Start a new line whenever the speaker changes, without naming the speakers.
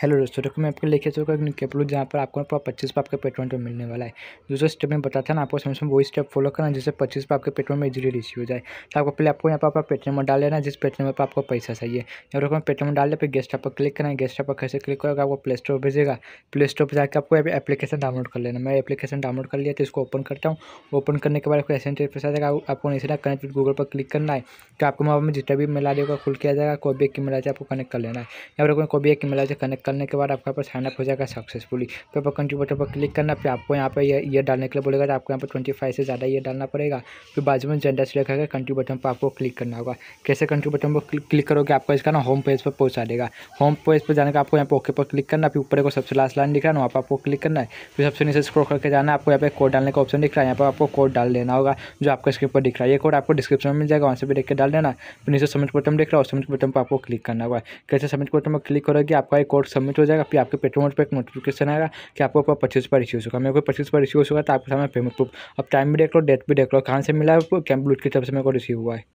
Hello दोस्तों, देखो मैं आपको लेके चलूँगा केपलू जहाँ पर आपको पूरा पच्चीस पर आपके पेट्रोल तो मिलने वाला है। दूसरा स्टेप में बताता ना, आपको समझ में वही स्टेप फॉलो करना जिससे पच्चीस पर आपके पेट्रोल में इजीली रिसीव हो जाए। तो आपको पहले आपको यहाँ पर अपना पेट्रोल में डाल लेना जिस पेट्रोल पर आपको पैसा चाहिए। यहाँ पर पेट्रोल में डाल फिर गेस्ट पर क्लिक करना है। गेस्ट पर कैसे क्लिक करोगे आपको प्ले स्टोर भेजेगा। प्ले स्टोर पर जाकर आपको एप्लीकेशन डाउनलोड कर लेना। मैं एप्लीकेशन डाउनलोड कर लिया तो इसको ओपन करता हूँ। ओपन करने के बाद आपको एसेंट पे आ जाएगा। आपको नहीं कनेक्ट विद गूगल पर क्लिक करना है। तो आपको मोबाइल में जितना भी मिला होगा खुल किया जाएगा। कोई भी एक मिला जाए, आपको कनेक्ट कर लेना है। यहाँ पर कोई भी एक मेल जाए कनेक्ट करने के बाद आपका साइनअप हो जाएगा सक्सेसफुली फिर आपको कंट्री बटन पर क्लिक करना, फिर आपको यहाँ पर ये डालने के लिए बोलेगा तो आपको यहाँ पर ट्वेंटी फाइव से ज़्यादा ये डालना पड़ेगा। फिर बाजू में जेंडर सेलेक्ट करके कंट्री बटन पर आपको क्लिक करना होगा। कैसे कंट्री बटन पर क्लिक करोगे, आपको इसका ना होम पेज पर पहुँचा देगा। होम पेज पर जाने का आपको यहाँ पर ओके पर क्लिक करना, फिर ऊपर को सबसे लास्ट लाइन दिख रहा है, वहाँ पर आपको क्लिक करना है। फिर सबसे नीचे स्क्रॉल करके जाना है आपको यहाँ पर कोड डालने का ऑप्शन दिख रहा है। यहाँ पर आपको कोड डाल देना होगा, जो आपका स्क्रीन पर दिख रहा है। ये कोड आपको डिस्क्रिप्शन में मिल जाएगा, वहाँ से भी देख के डाल देना। फिर नीचे सबमिट बटन दिख रहा है सबमिट बटन पर आपको क्लिक करना होगा। कैसे सबमिट बटन पर क्लिक करोगे, आपका एक कोड सबमिट हो जाएगा, फिर आपके पेट्रोल पर एक नोटिफिकेशन आएगा कि आपको ऊपर पच्चीस पर इश्यूज़ होगा मेरे को पच्चीस पर इश्यूज़ होगा तो आपके सामने पेमेंट प्रूफ अब टाइम भी देख लो डेट भी देख लो, कहाँ से मिला है कैम्प ब्लूट की तरफ़ से मेरे को रिसीव हुआ है।